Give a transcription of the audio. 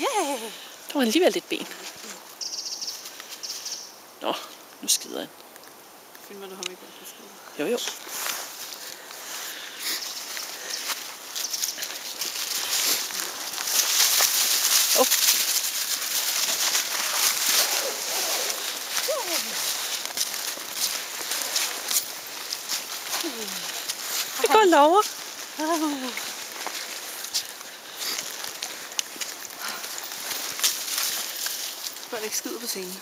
Yeah. Der var alligevel lidt ben. Nå, nu skider han. Filmer du ham ikke? Jo, jo. Oh. Det går lover. Børn ikke skider på scenen.